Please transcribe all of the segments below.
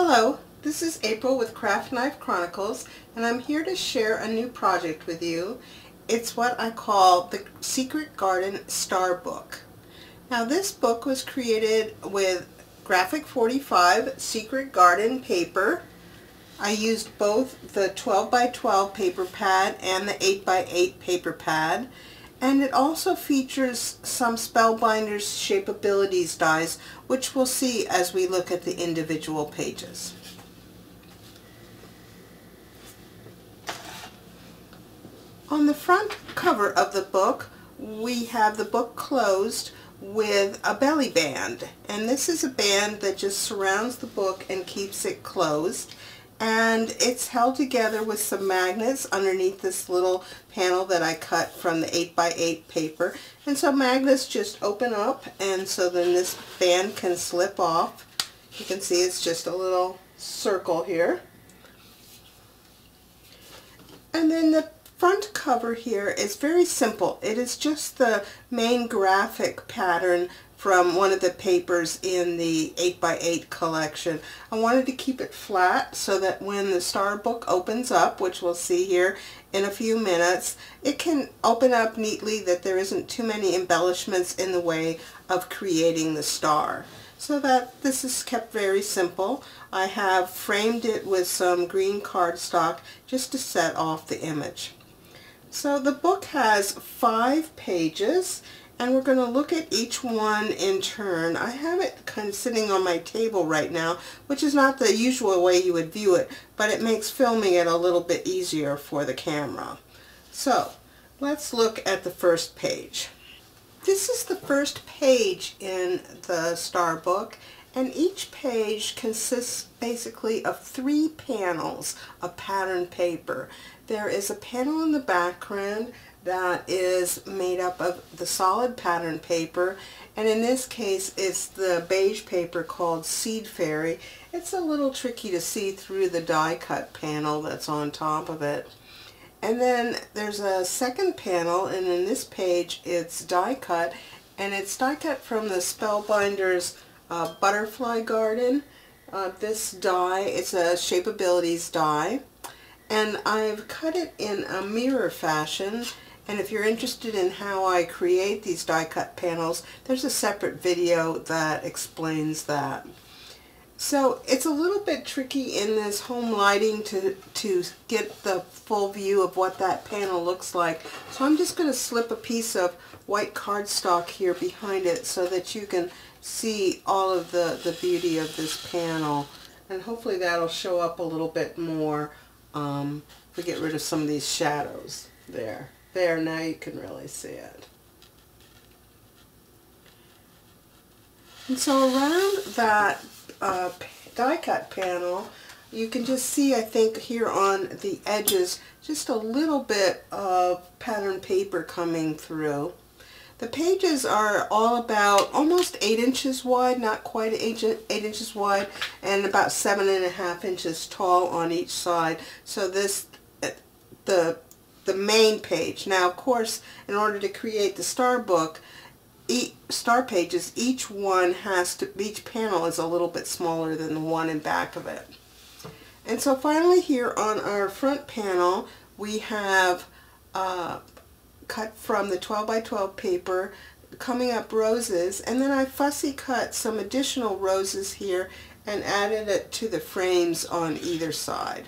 Hello, this is April with Craft Knife Chronicles and I'm here to share a new project with you. It's what I call the Secret Garden Star Book. Now this book was created with Graphic 45 Secret Garden paper. I used both the 12 by 12 paper pad and the 8 by 8 paper pad and it also features some Spellbinders Shapeabilities dies, which we'll see as we look at the individual pages. On the front cover of the book, we have the book closed with a belly band. And this is a band that just surrounds the book and keeps it closed and it's held together with some magnets underneath this little panel that I cut from the 8x8 paper. And so magnets just open up and so then this band can slip off. You can see it's just a little circle here. And then the front cover here is very simple. It is just the main graphic pattern from one of the papers in the 8x8 collection. I wanted to keep it flat so that when the star book opens up, which we'll see here in a few minutes, it can open up neatly that there isn't too many embellishments in the way of creating the star. So that this is kept very simple. I have framed it with some green cardstock just to set off the image. So the book has five pages and we're going to look at each one in turn. I have it kind of sitting on my table right now, which is not the usual way you would view it, but it makes filming it a little bit easier for the camera. So, let's look at the first page. This is the first page in the star book, and each page consists basically of three panels of pattern paper. There is a panel in the background that is made up of the solid pattern paper and in this case it's the beige paper called Seed Fairy. It's a little tricky to see through the die cut panel that's on top of it. And then there's a second panel and in this page it's die cut and it's die cut from the Spellbinders uh, Butterfly Garden. Uh, this die, it's a Shapeabilities die and I've cut it in a mirror fashion and if you're interested in how I create these die cut panels, there's a separate video that explains that. So it's a little bit tricky in this home lighting to, to get the full view of what that panel looks like. So I'm just going to slip a piece of white cardstock here behind it so that you can see all of the, the beauty of this panel. And hopefully that'll show up a little bit more um, if we get rid of some of these shadows there. There, now you can really see it. And so around that uh, die cut panel, you can just see, I think, here on the edges, just a little bit of pattern paper coming through. The pages are all about almost 8 inches wide, not quite 8, eight inches wide, and about seven and a half inches tall on each side. So this, the the main page. Now, of course, in order to create the star book, each, star pages, each one has to, each panel is a little bit smaller than the one in back of it. And so finally here on our front panel, we have uh, cut from the 12 by 12 paper coming up roses and then I fussy cut some additional roses here and added it to the frames on either side.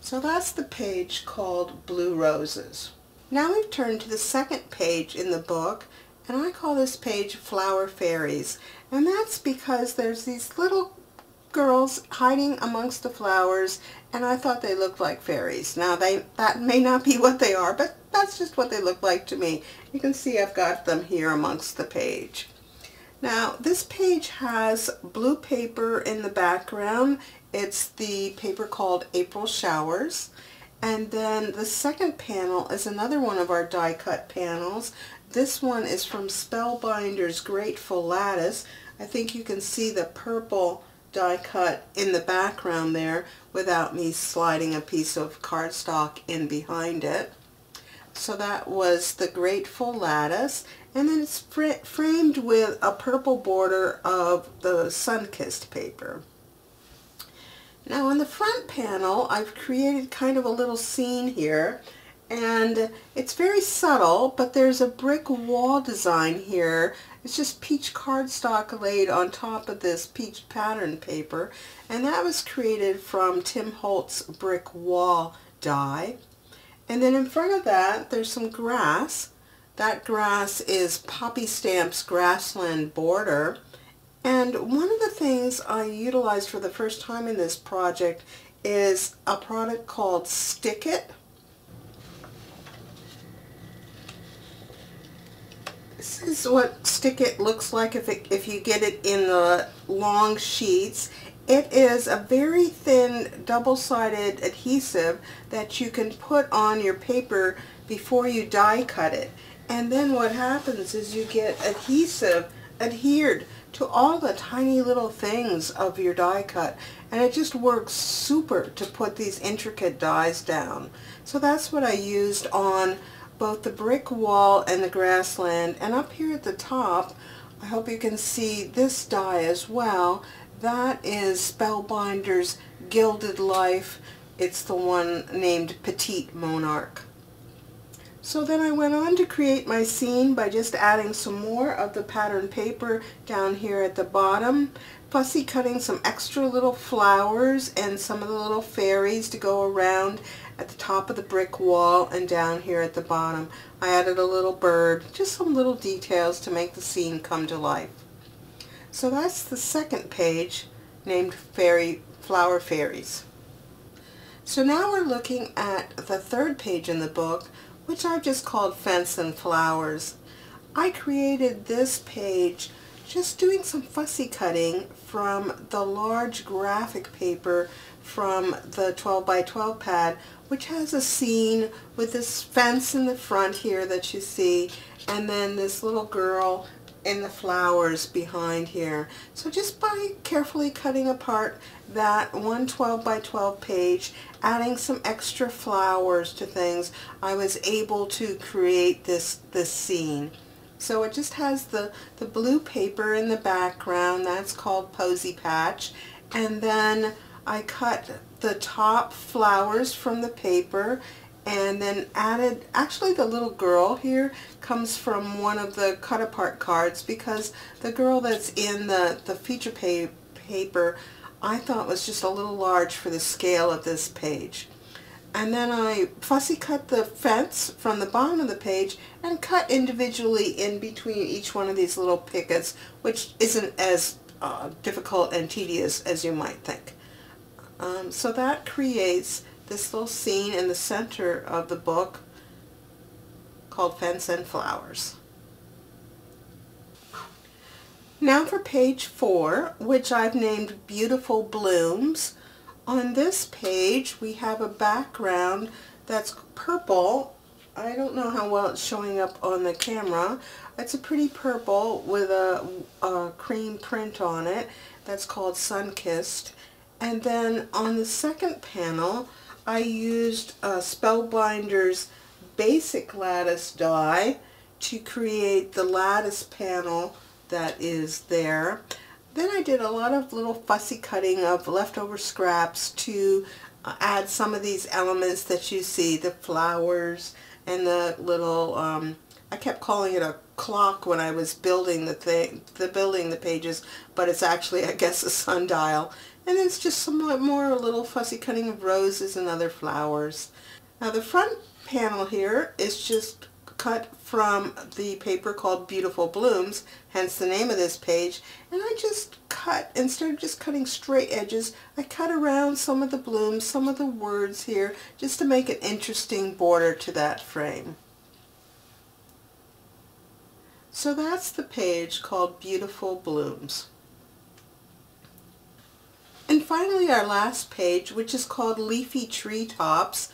So that's the page called Blue Roses. Now we've turned to the second page in the book and I call this page Flower Fairies and that's because there's these little girls hiding amongst the flowers and I thought they looked like fairies. Now they that may not be what they are but that's just what they look like to me. You can see I've got them here amongst the page. Now this page has blue paper in the background. It's the paper called April Showers. And then the second panel is another one of our die cut panels. This one is from Spellbinders Grateful Lattice. I think you can see the purple die cut in the background there without me sliding a piece of cardstock in behind it. So that was the Grateful Lattice. And then it's fr framed with a purple border of the sun-kissed paper. Now on the front panel, I've created kind of a little scene here. And it's very subtle, but there's a brick wall design here. It's just peach cardstock laid on top of this peach pattern paper. And that was created from Tim Holtz brick wall die. And then in front of that, there's some grass. That grass is Poppy Stamp's Grassland Border. And one of the things I utilized for the first time in this project is a product called Stick It. This is what Stick It looks like if, it, if you get it in the long sheets. It is a very thin double-sided adhesive that you can put on your paper before you die cut it. And then what happens is you get adhesive adhered to all the tiny little things of your die cut and it just works super to put these intricate dies down. So that's what I used on both the brick wall and the grassland and up here at the top I hope you can see this die as well. That is Spellbinder's Gilded Life. It's the one named Petite Monarch. So then I went on to create my scene by just adding some more of the pattern paper down here at the bottom, fussy cutting some extra little flowers and some of the little fairies to go around at the top of the brick wall and down here at the bottom. I added a little bird, just some little details to make the scene come to life. So that's the second page named Fairy Flower Fairies. So now we're looking at the third page in the book which I've just called Fence and Flowers. I created this page just doing some fussy cutting from the large graphic paper from the 12 by 12 pad which has a scene with this fence in the front here that you see and then this little girl in the flowers behind here. So just by carefully cutting apart that 112 by 12 page, adding some extra flowers to things, I was able to create this, this scene. So it just has the, the blue paper in the background, that's called Posy Patch, and then I cut the top flowers from the paper and then added, actually the little girl here comes from one of the cut apart cards because the girl that's in the, the feature pa paper I thought was just a little large for the scale of this page. And then I fussy cut the fence from the bottom of the page and cut individually in between each one of these little pickets, which isn't as uh, difficult and tedious as you might think. Um, so that creates this little scene in the center of the book called Fence and Flowers. Now for page four, which I've named Beautiful Blooms. On this page, we have a background that's purple. I don't know how well it's showing up on the camera. It's a pretty purple with a, a cream print on it. That's called Sunkissed. And then on the second panel, I used uh, Spellbinder's basic lattice die to create the lattice panel that is there. Then I did a lot of little fussy cutting of leftover scraps to uh, add some of these elements that you see, the flowers and the little, um, I kept calling it a clock when I was building the thing, the building the pages, but it's actually, I guess, a sundial. And it's just somewhat more a little fussy cutting of roses and other flowers. Now the front panel here is just cut from the paper called Beautiful Blooms, hence the name of this page, and I just cut, instead of just cutting straight edges, I cut around some of the blooms, some of the words here, just to make an interesting border to that frame. So that's the page called Beautiful Blooms. And finally our last page, which is called Leafy Treetops.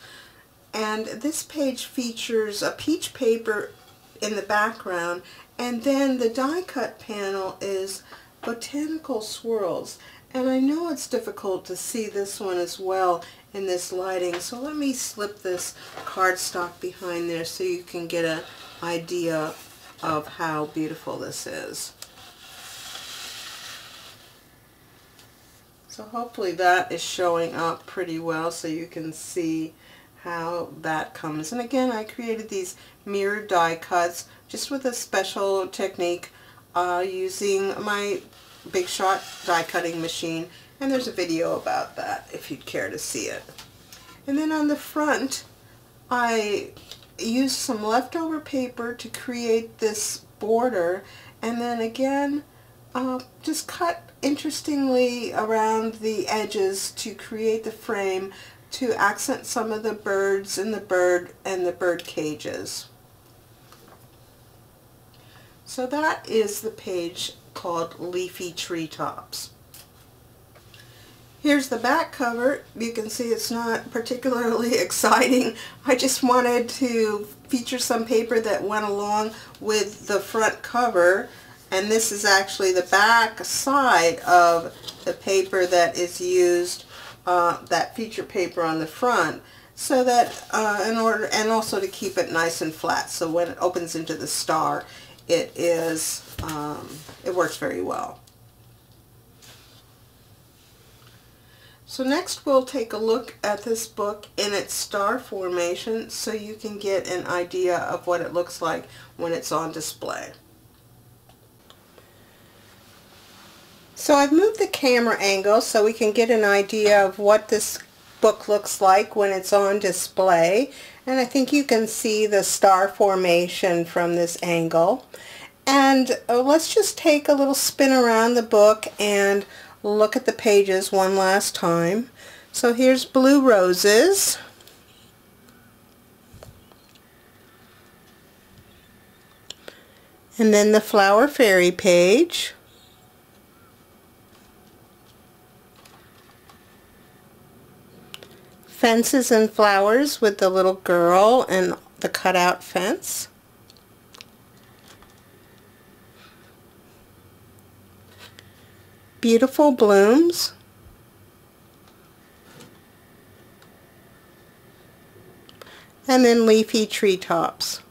And this page features a peach paper in the background and then the die cut panel is botanical swirls and I know it's difficult to see this one as well in this lighting. So let me slip this cardstock behind there so you can get an idea of how beautiful this is. So hopefully that is showing up pretty well so you can see how that comes. And again, I created these mirror die cuts just with a special technique uh, using my Big Shot die cutting machine. And there's a video about that if you'd care to see it. And then on the front, I used some leftover paper to create this border. And then again, uh, just cut interestingly around the edges to create the frame to accent some of the birds and the bird and the bird cages. So that is the page called Leafy Treetops. Here's the back cover. You can see it's not particularly exciting. I just wanted to feature some paper that went along with the front cover and this is actually the back side of the paper that is used, uh, that feature paper on the front, so that uh, in order, and also to keep it nice and flat, so when it opens into the star, it is, um, it works very well. So next we'll take a look at this book in its star formation so you can get an idea of what it looks like when it's on display. So I've moved the camera angle so we can get an idea of what this book looks like when it's on display. And I think you can see the star formation from this angle. And uh, let's just take a little spin around the book and look at the pages one last time. So here's Blue Roses. And then the Flower Fairy page. fences and flowers with the little girl and the cutout fence. Beautiful blooms. And then leafy treetops.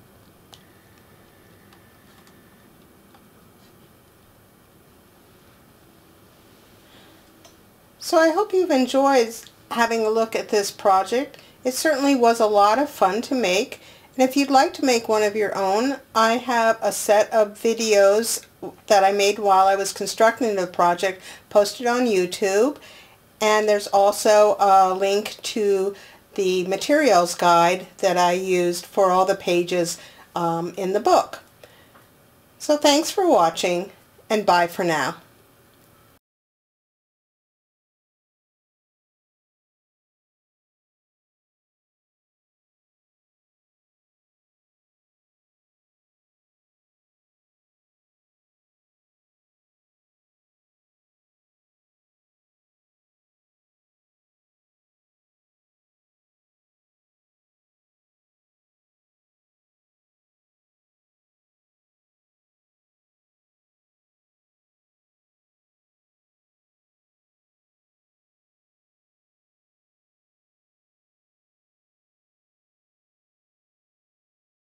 So I hope you've enjoyed having a look at this project. It certainly was a lot of fun to make. And if you'd like to make one of your own, I have a set of videos that I made while I was constructing the project posted on YouTube. And there's also a link to the materials guide that I used for all the pages um, in the book. So thanks for watching and bye for now.